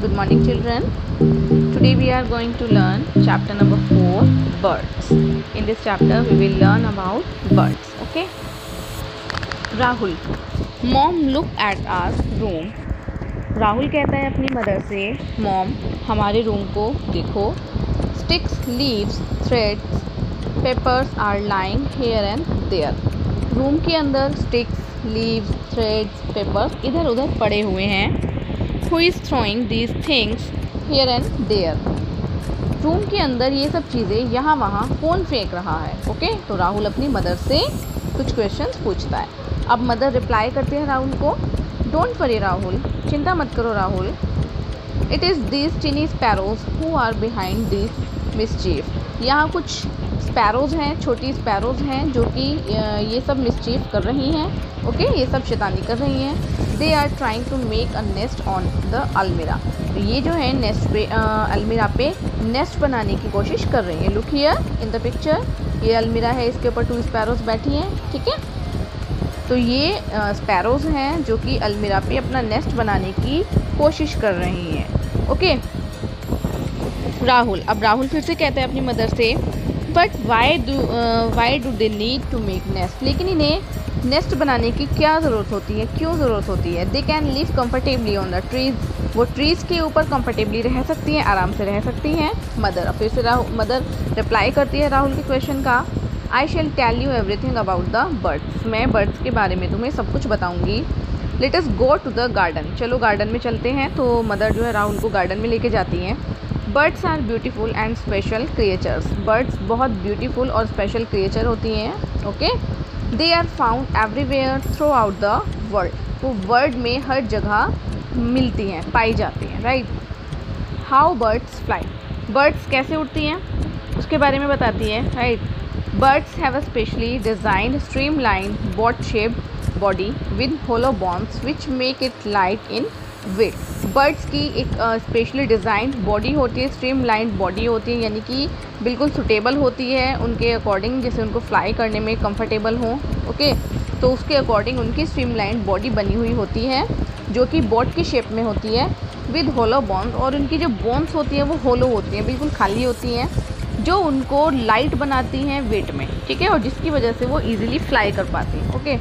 Good morning children. Today we are going to learn chapter number 4 birds. In this chapter we will learn about birds. Okay? Rahul. Mom look at our room. Rahul कहता है अपनी mother से mom हमारे room को देखो sticks leaves threads papers are lying here and there room के अंदर sticks leaves threads papers इधर उधर पड़े हुए हैं who is throwing these things here and there room के अंदर ये सब चीज़ें यहाँ वहाँ कौन फेंक रहा है? ओके तो राहुल अपनी मदर से कुछ क्वेश्चंस पूछता है। अब मदर रिप्लाई करते हैं राहुल को। डोंट वरी राहुल, चिंता मत करो राहुल। इट इज़ दिस चिनी sparrows who are behind this mischief यहाँ कुछ स्पैरोज हैं, छोटी स्पैरोज हैं जो कि ये सब मिसचीफ कर रही हैं ओके ये सब शैतानी कर रही हैं। They are trying to make a nest on the अलमीरा ये जो है नेस्ट पे अलमीरा पे नेस्ट बनाने की कोशिश कर रही है। Look here in the picture ये अलमीरा है, इसके ऊपर टू स्पैरोज बैठी हैं, ठीक है? तो ये स्पैरोज हैं जो कि अलमीरा पे अपना नेस्ट बनाने की कोशिश कर रही हैं ओके राहुल, अब राहुल फिर से कहते हैं अपनी मदर से but why do why do they need to make nest लेकिन इन्हें नेस्ट बनाने की क्या ज़रूरत होती है? क्यों ज़रूरत होती है? They can live comfortably on the trees वो ट्रीज़ के ऊपर कम्फर्टेबली रह सकती हैं, आराम से रह सकती हैं। मदर फिर से राहुल मदर रिप्लाई करती है राहुल के क्वेश्चन का। I shall tell you everything about the birds मैं बर्ड्स के बारे में तुम्हें सब कुछ बताऊँगी। Let us go to the garden चलो गार्डन में चलते हैं तो मदर जो है राहुल को गार्डन में लेके जाती हैं। Birds are beautiful and special creatures birds बहुत ब्यूटीफुल और स्पेशल क्रिएचर होती हैं okay they are found everywhere throughout the world वो वर्ल्ड में हर जगह मिलती हैं, पाई जाती हैं right how birds fly birds कैसे उड़ती हैं? उसके बारे में बताती हैं right birds have a specially designed streamline boat shape body with hollow bones which make it light in weight birds की एक स्पेशली डिज़ाइन बॉडी होती है स्ट्रीम लाइन बॉडी होती है, यानी कि बिल्कुल सुटेबल होती है, उनके अकॉर्डिंग जैसे उनको फ्लाई करने में कंफर्टेबल हो ओके तो उसके अकॉर्डिंग उनकी स्ट्रीम लाइन बॉडी बनी हुई होती है, जो कि बॉट की शेप में होती है विद होलो बॉन्स और उनकी जो बोन्स होती हैं, वो होलो होती हैं, बिल्कुल खाली होती हैं, जो उनको लाइट बनाती हैं वेट में, ठीक है? और जिसकी वजह से वो ईजिली फ्लाई कर पाती हैं okay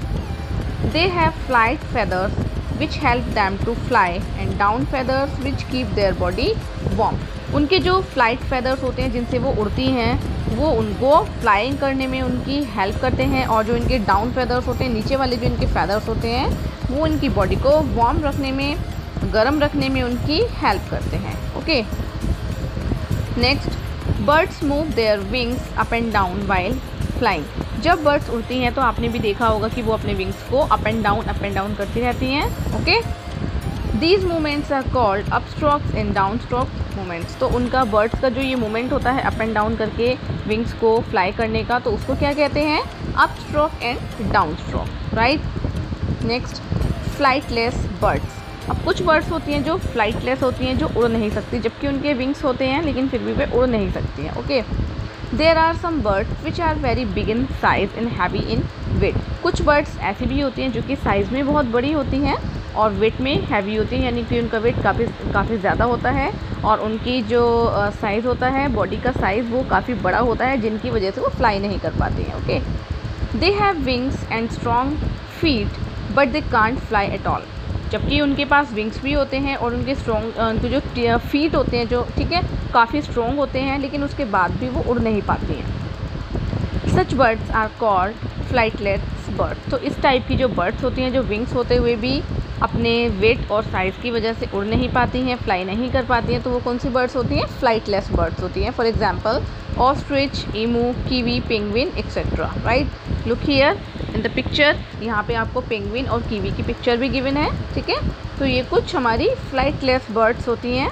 they have flight feathers which help them to fly and down feathers which keep their body warm उनके जो फ़्लाइट फेदर्स होते हैं, जिनसे वो उड़ती हैं, वो उनको फ्लाइंग करने में उनकी हेल्प करते हैं और जो इनके डाउन फेदर्स होते हैं, नीचे वाले जो इनके फेदर्स होते हैं, वो इनकी बॉडी को वार्म रखने में, गर्म रखने में उनकी हेल्प करते हैं। Okay next birds move their wings up and down while flying जब बर्ड्स उड़ती हैं तो आपने भी देखा होगा कि वो अपने विंग्स को up and down up and down करती रहती हैं okay these moments are called up strokes and down stroke moments तो उनका बर्ड्स का जो ये मोमेंट होता है अप एंड डाउन करके विंग्स को फ्लाई करने का तो उसको क्या कहते हैं? Up stroke and down stroke right next flightless birds अब कुछ बर्ड्स होती हैं जो फ्लाइटलेस होती हैं, जो उड़ नहीं सकती, जबकि उनके विंग्स होते हैं, लेकिन फिर भी वे उड़ नहीं सकती हैं okay? There are some birds which are very big in size and heavy in weight कुछ बर्ड्स ऐसी भी होती हैं जो कि साइज़ में बहुत बड़ी होती हैं और वेट में हैवी होती हैं, यानी कि उनका वेट काफ़ी काफ़ी ज़्यादा होता है और उनकी जो साइज़ होता है बॉडी का साइज़ वो काफ़ी बड़ा होता है जिनकी वजह से वो फ्लाई नहीं कर पाते हैं okay they have wings and strong feet but they can't fly at all जबकि उनके पास विंग्स भी होते हैं और उनके स्ट्रॉन्ग उनके जो फीट होते हैं, जो, ठीक है, काफ़ी स्ट्रॉन्ग होते हैं, लेकिन उसके बाद भी वो उड़ नहीं पाती हैं। Such birds are called flightless bird तो इस टाइप की जो बर्ड्स होती हैं, जो विंग्स होते हुए भी अपने वेट और साइज़ की वजह से उड़ नहीं पाती हैं फ्लाई नहीं कर पाती हैं तो वो कौन सी बर्ड्स होती हैं? फ्लाइटलेस बर्ड्स होती हैं. For example ostrich emu kiwi penguin etcetera right look here in the picture यहाँ पे आपको पेंगविन और कीवी की पिक्चर भी गिवन है, ठीक है? तो ये कुछ हमारी फ्लाइटलेस बर्ड्स होती हैं।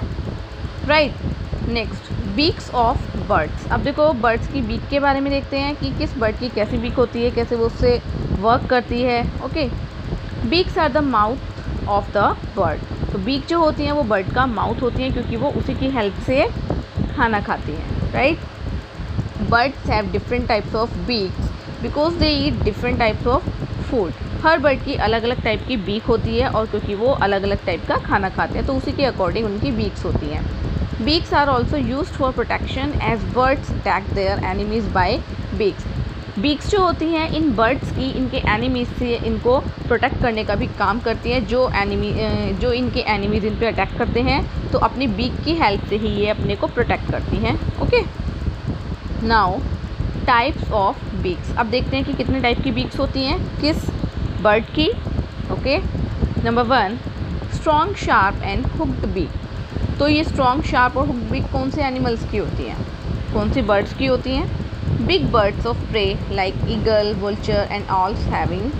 Right next beaks of birds अब देखो बर्ड्स की बीक के बारे में देखते हैं कि किस बर्ड की कैसी बीक होती है, कैसे वो उससे वर्क करती है okay beaks are the mouth of the bird तो बीक जो होती हैं, वो बर्ड का माउथ होती हैं क्योंकि वो उसी की हेल्प से खाना खाती हैं right birds have different types of beaks because they eat different types of food her bird की अलग अलग टाइप की बीक होती है और क्योंकि वो अलग अलग टाइप का खाना खाते हैं तो उसी के अकॉर्डिंग उनकी बीक्स होती हैं। Beaks are also use for protection as birds attack their enemies by beaks beaks जो होती हैं, इन बर्ड्स की, इनके एनिमीज से इनको प्रोटेक्ट करने का भी काम करती है, जो एनिमी जो इनके एनिमीज इन पर अटैक करते हैं तो अपनी बीक की हेल्प से ही ये अपने को प्रोटेक्ट करती हैं okay now types of beaks अब देखते हैं कि कितने टाइप की बीक्स होती हैं। किस बर्ड की? Okay number one strong sharp and hooked beak तो ये स्ट्रॉन्ग शार्प और हुक्ड बीक कौन से एनिमल्स की होती हैं? कौन सी बर्ड्स की होती हैं? Big birds of prey like eagle vulture and owls having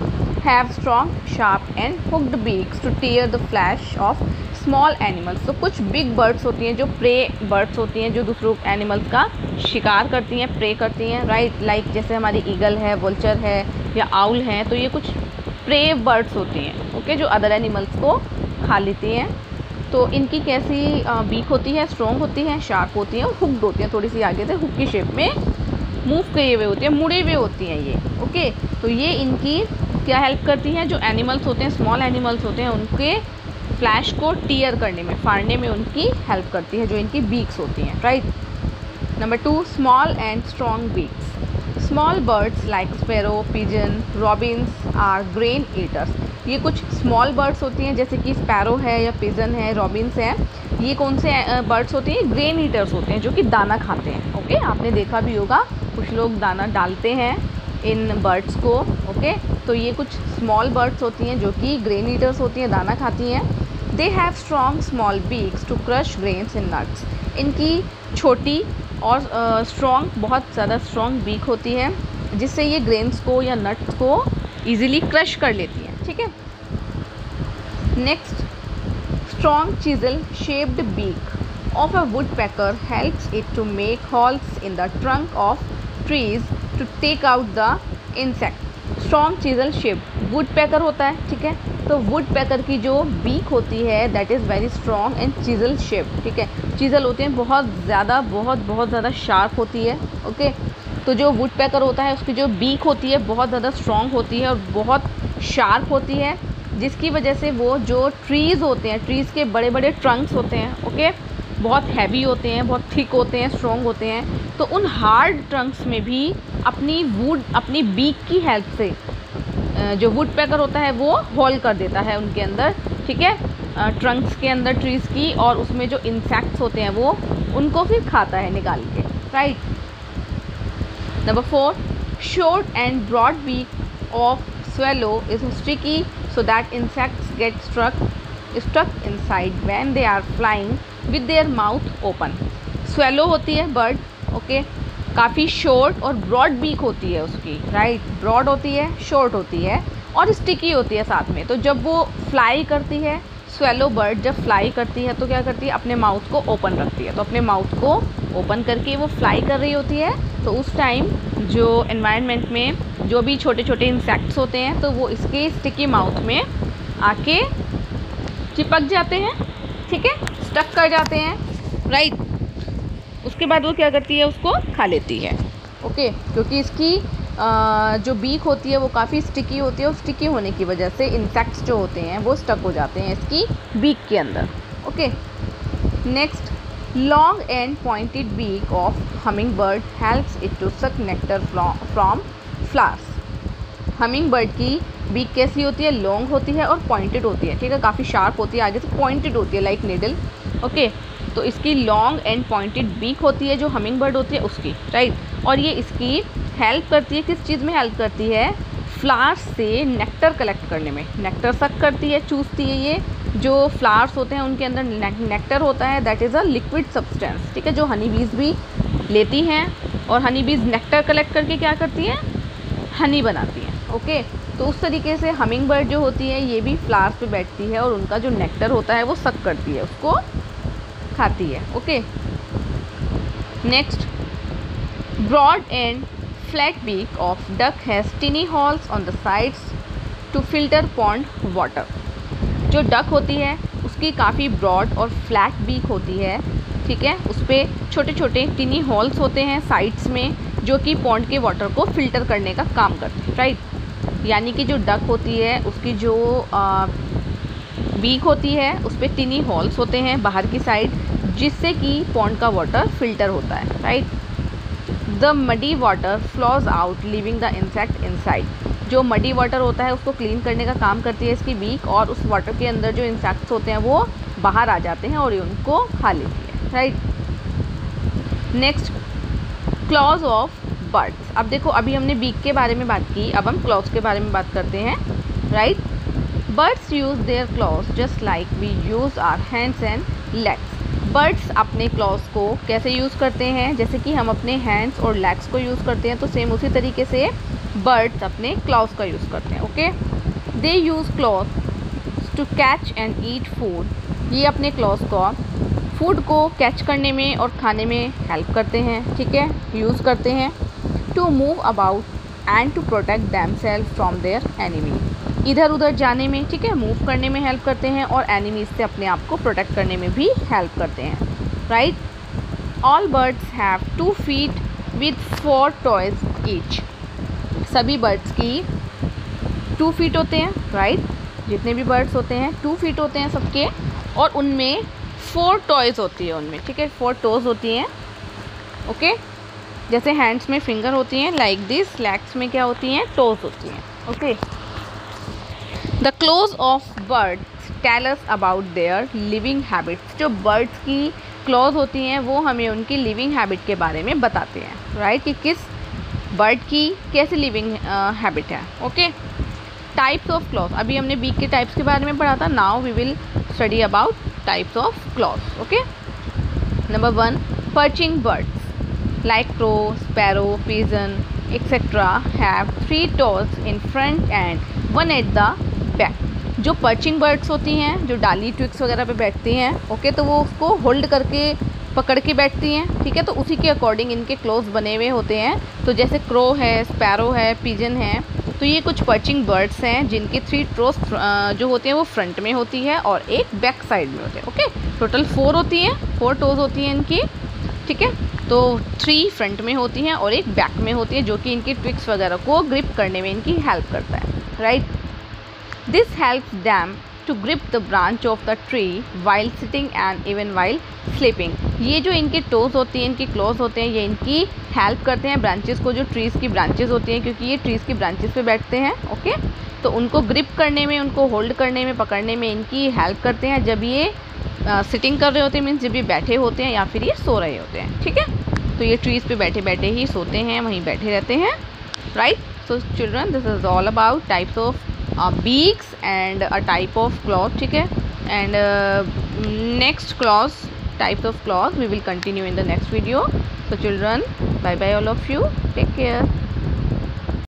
have strong, sharp and hooked beaks to tear the flesh of small animals तो कुछ बिग बर्ड्स होती हैं जो प्रे बर्ड्स होती हैं, जो दूसरों एनिमल्स का शिकार करती हैं प्रे करती हैं राइट लाइक जैसे हमारी ईगल है वल्चर है या आउल है तो ये कुछ प्रे बर्ड्स होती हैं ओके जो अदर एनिमल्स को खा लेती हैं। तो इनकी कैसी बीक होती है स्ट्रॉन्ग होती है शार्प होती हैं और हुक्ड होती हैं, थोड़ी सी आगे से हुक की शेप में मूव किए हुए होते हैं, मुड़े हुए होती हैं ये ओके तो ये इनकी क्या हेल्प करती हैं? जो एनिमल्स होते हैं स्मॉल एनिमल्स होते हैं, उनके फ्लैश को टीयर करने में, फाड़ने में उनकी हेल्प करती है, जो इनकी बीक्स होती हैं right number two small and strong beaks small birds like sparrow pigeon robins are grain eaters ये कुछ स्मॉल बर्ड्स होती हैं, जैसे कि स्पैरो है या पिजन है रॉबिन्स है। ये कौन से बर्ड्स होते हैं? ग्रेन ईटर्स होते हैं, जो कि दाना खाते हैं ओके आपने देखा भी होगा, कुछ लोग दाना डालते हैं इन बर्ड्स को। ओके तो ये कुछ स्मॉल बर्ड्स होती हैं जो कि ग्रेन ईटर्स होती हैं दाना खाती हैं। They have strong small beaks to crush grains in nuts इनकी छोटी और स्ट्रॉन्ग uh, बहुत ज़्यादा स्ट्रॉन्ग बीक होती है जिससे ये ग्रेन्स को या नट्स को ईजिली क्रश कर लेती हैं ठीक है? Next strong chisel shaped beak of a woodpecker helps it to make holes in the trunk of trees to take out the insect. Strong chisel shape woodpecker होता है, ठीक है? तो वुड पैकर की जो बीक होती है that is very strong and chisel shape ठीक है? चीजल होते हैं, बहुत ज़्यादा, बहुत बहुत ज़्यादा शार्प होती है ओके तो जो वुड पैकर होता है, उसकी जो बीक होती है, बहुत ज़्यादा स्ट्रॉन्ग होती है और बहुत शार्प होती है, जिसकी वजह से वो जो ट्रीज़ होते हैं ट्रीज़ के बड़े बड़े ट्रंक्स होते हैं ओके बहुत हैवी होते हैं, बहुत थिक होते हैं स्ट्रॉन्ग होते हैं तो उन हार्ड ट्रंक्स में भी अपनी वुड अपनी बीक की हेल्प से जो वुड पैकर होता है वो होल कर देता है उनके अंदर, ठीक है? ट्रंक्स के अंदर ट्रीज़ की और उसमें जो इंसेक्ट्स होते हैं वो, उनको फिर खाता है निकाल के right number four short and broad beak of swallow is sticky so that insects get struck struck inside when they are flying with their mouth open swallow होती है बर्ड ओके काफ़ी शॉर्ट और ब्रॉड बीक होती है उसकी right right? Broad होती है short होती है और स्टिकी होती है साथ में। तो जब वो फ्लाई करती है स्वेलो बर्ड जब फ्लाई करती है तो क्या करती है? अपने माउथ को ओपन रखती है। तो अपने माउथ को ओपन करके वो फ्लाई कर रही होती है तो उस टाइम जो इन्वायरमेंट में जो भी छोटे छोटे इंसेक्ट्स होते हैं तो वो इसके स्टिकी माउथ में आके चिपक जाते हैं, ठीक है? स्टक कर जाते हैं। राइट उसके बाद वो क्या करती है उसको खा लेती है। ओके क्योंकि इसकी आ, जो बीक होती है वो काफ़ी स्टिकी होती है और स्टिकी होने की वजह से इंसेक्ट्स जो होते हैं वो स्टक हो जाते हैं इसकी बीक के अंदर। Okay next long and pointed beak of hummingbird helps it to suck nectar from flowers hummingbird की बीक कैसी होती है? लॉन्ग होती है और पॉइंटेड होती है ठीक है? काफ़ी शार्प होती है आगे से पॉइंटेड होती है लाइक निडल ओके? तो इसकी लॉन्ग एंड पॉइंटेड बीक होती है, जो हमिंग बर्ड होती है, उसकी राइट और ये इसकी हेल्प करती है, किस चीज़ में हेल्प करती है? फ्लावर्स से नेक्टर कलेक्ट करने में। नेक्टर सक करती है, चूसती है ये। जो फ्लावर्स होते हैं, उनके अंदर नेक्टर होता है that is a liquid substance ठीक है? जो हनी बीज भी लेती हैं, और हनी बीज नेक्टर कलेक्ट करके क्या करती हैं? हनी बनाती हैं, ओके? तो उस तरीके से हमिंग बर्ड जो होती है, ये भी फ्लावर्स पे बैठती है, और उनका जो नेक्टर होता है, वो सक करती है, उसको खाती है okay next broad and flat beak of duck has tiny holes on the sides to filter pond water जो डक होती है उसकी काफ़ी ब्रॉड और फ्लैट बीक होती है ठीक है? उस पर छोटे छोटे टिनी हॉल्स होते हैं साइड्स में जो कि पॉन्ड के वाटर को फ़िल्टर करने का काम करते हैं राइट यानी कि जो डक होती है उसकी जो आ, बीक होती है उस पर टिनी हॉल्स होते हैं बाहर की साइड जिससे कि पॉन्ड का वाटर फ़िल्टर होता है right the muddy water flows out leaving the insect inside जो मडी वाटर होता है, उसको क्लीन करने का काम करती है इसकी बीक और उस वाटर के अंदर जो इंसेक्ट्स होते हैं, वो बाहर आ जाते हैं और ये उनको खा लेती है right next claws of birds अब देखो, अभी हमने बीक के बारे में बात की, अब हम क्लॉज के बारे में बात करते हैं right birds use their claws just like we use our hands and legs birds अपने क्लॉज को कैसे यूज़ करते हैं? जैसे कि हम अपने हैंड्स और लेग्स को यूज़ करते हैं तो सेम उसी तरीके से बर्ड्स अपने क्लॉज का यूज़ करते हैं, okay? They use claws to catch and eat food ये अपने क्लॉज को फ़ूड को कैच करने में और खाने में हेल्प करते हैं, ठीक है? यूज़ करते हैं to move about and to protect them self from their enemy इधर उधर जाने में, ठीक है मूव करने में हेल्प करते हैं और एनिमीज से अपने आप को प्रोटेक्ट करने में भी हेल्प करते हैं right all birds have two feet with four toes each सभी बर्ड्स की टू फीट होते हैं राइट? जितने भी बर्ड्स होते हैं टू फीट होते हैं सबके और उनमें फोर टॉयज़ होती है उनमें, ठीक है? फोर टोज होती हैं ओके जैसे हैंड्स में फिंगर होती हैं लाइक दिस लेग्स में क्या होती हैं टोज होती हैं okay the claws of birds tells about their living habits जो बर्ड्स की क्लोज होती हैं वो हमें उनकी लिविंग हैबिट के बारे में बताते हैं राइट कि किस बर्ड की कैसे लिविंग हैबिट है ओके टाइप्स ऑफ़ क्लॉथ अभी हमने बीक के टाइप्स के बारे में पढ़ा था now we will study about types of claws okay number one perching birds like crow, sparrow, pigeon, etc. have three toes in front and one at the back. जो perching birds होती हैं, जो डाली ट्विक्स वगैरह पे बैठती हैं okay तो वो उसको होल्ड करके पकड़ के बैठती हैं, ठीक है? तो उसी के अकॉर्डिंग इनके क्लोज बने हुए होते हैं। तो जैसे क्रो है स्पैरो है पिजन है तो ये कुछ पर्चिंग बर्ड्स हैं, जिनके थ्री ट्रोस जो होते हैं वो फ्रंट में होती है और एक बैक साइड में होते हैं ओके टोटल फोर होती हैं फोर टोज होती हैं इनकी, ठीक है? तो थ्री फ्रंट में होती हैं और एक बैक में होती है, जो कि इनकी ट्विक्स वगैरह को ग्रिप करने में इनकी हेल्प करता है right this help them to grip the branch of the tree while sitting and even while sleeping ये जो इनके टोज होती हैं, इनके क्लोज होते हैं, ये इनकी हेल्प करते हैं ब्रांचेस को, जो ट्रीज़ की ब्रांचेस होती हैं, क्योंकि ये ट्रीज़ की ब्रांचेस पे बैठते हैं ओके तो उनको ग्रिप करने में, उनको होल्ड करने में, पकड़ने में इनकी हेल्प करते हैं। जब ये सिटिंग कर रहे होते हैं मीन्स जब ये बैठे होते हैं या फिर ये सो रहे होते हैं, ठीक है? तो ये ट्रीज़ पे बैठे बैठे ही सोते हैं, वहीं बैठे रहते हैं right so children this is all about types of beaks and a type of cloth ठीक है and next clause types of cloth we will continue in the next video so children bye bye all of you take care